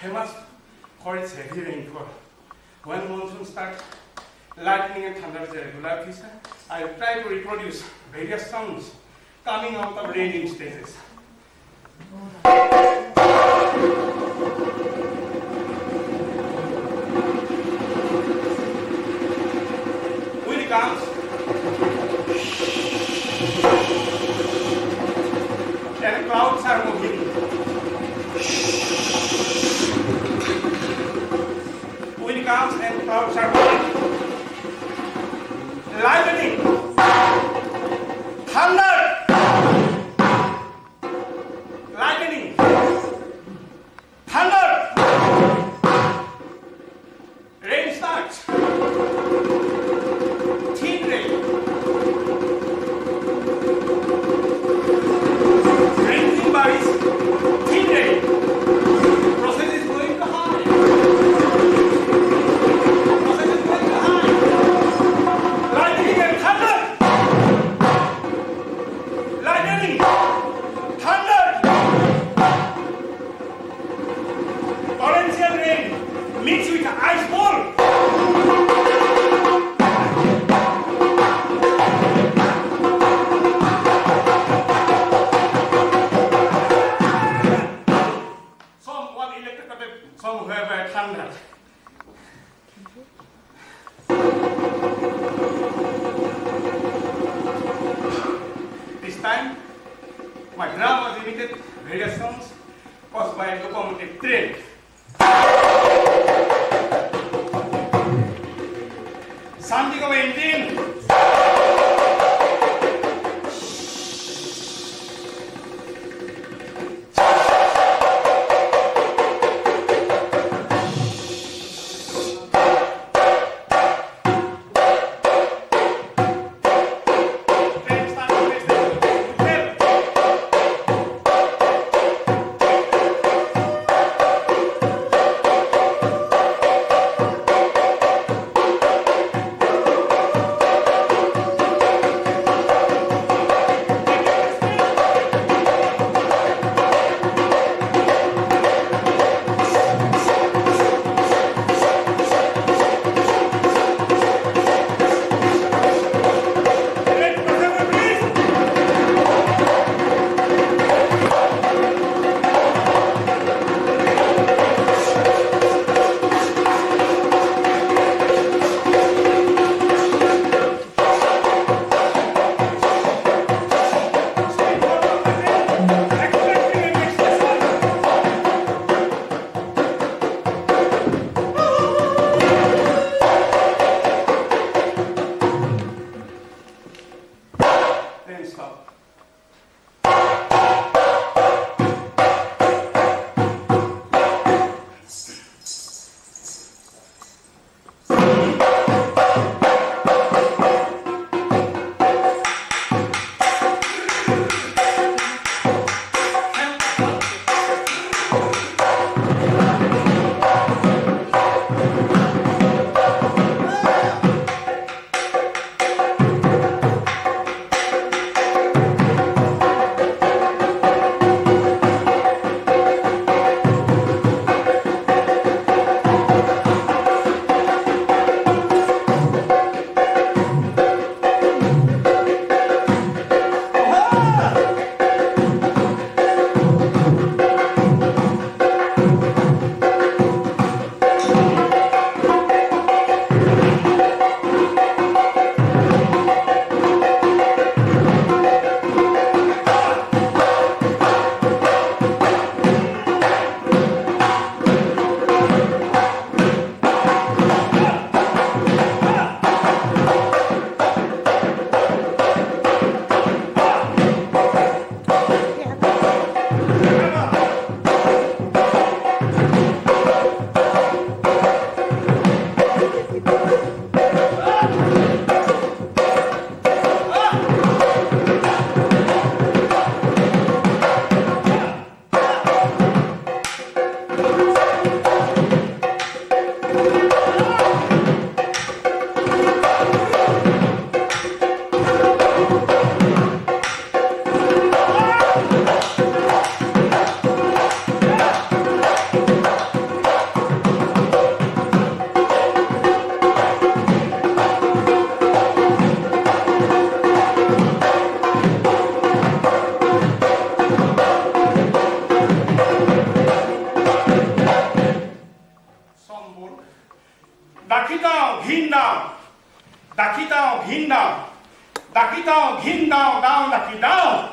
Famous for its heavy rainfall. When monsoon starts, lightning and thunder is a regular feature. I try to reproduce various sounds coming out of raining stages. Wind comes. Frans en mevrouw Luister niet. my drum was limited variations caused by locomotive trains. dakita ghinda dakitao ghinda dakitao ghinda down dakitao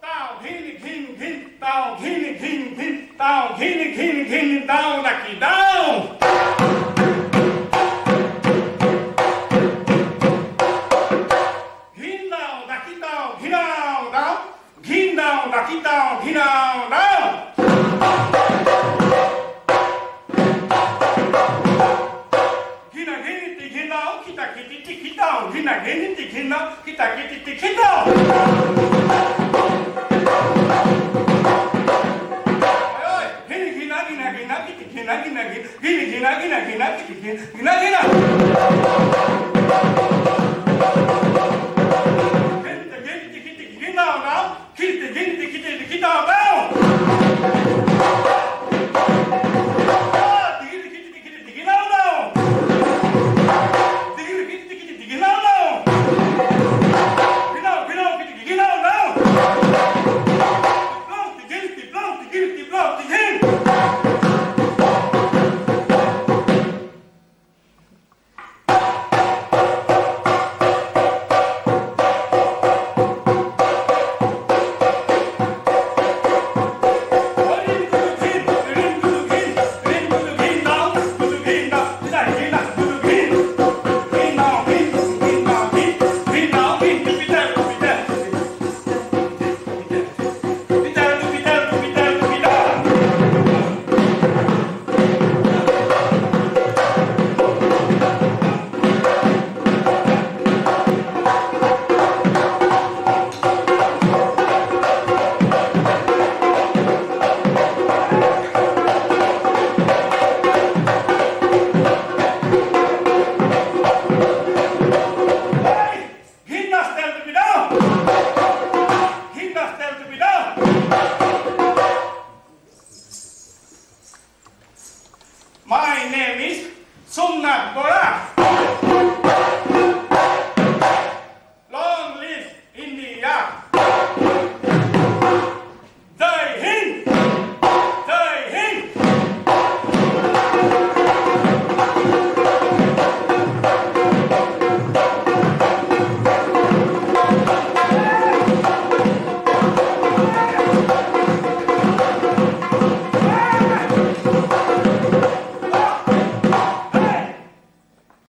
tao down, down, down, tao down, down, down, tao down, down, down, down, dakitao Kinder, gehen Sie die Kinder, Kinder!